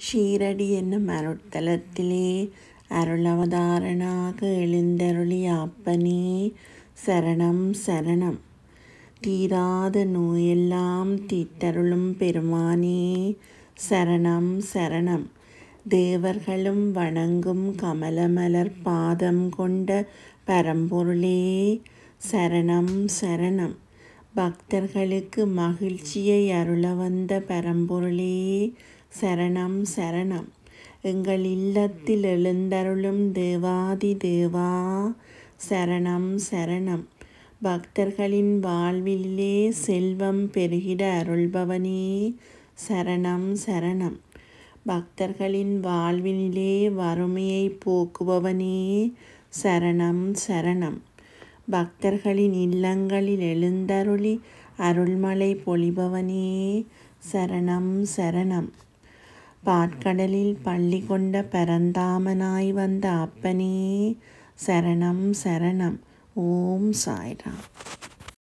ஷீரடி என்னும் அருட்தலத்திலே அருளவதாரனாக எழுந்தருளி அப்பனே சரணம் சரணம். தீராத நோயெல்லாம் தீத்தருளும் பெருமானே சரணம் சரணம். தேவர்களும் வணங்கும் கமலமலர் பாதம் கொண்ட பரம்பொருளே சரணம் சரணம். பக்தர்களுக்கு மகிழ்ச்சியை அருள வந்த பரம்பொருளே சரணம் சரணம். எங்கள் இல்லத்தில் எழுந்தருளும் தேவாதி தேவா சரணம் சரணம். பக்தர்களின் வாழ்விலே செல்வம் பெருகிட அருள்பவனே சரணம் சரணம். பக்தர்களின் வாழ்வினிலே வறுமையை போக்குபவனே சரணம் சரணம். பக்தர்களின் இல்லங்களில் எழுந்தருளி அருள்மலை பொழிபவனே சரணம் சரணம். பாற்கடலில் பள்ளி கொண்ட பரந்தாமனாய் வந்த அப்பனே சரணம் சரணம். ஓம் சாய்ராம்.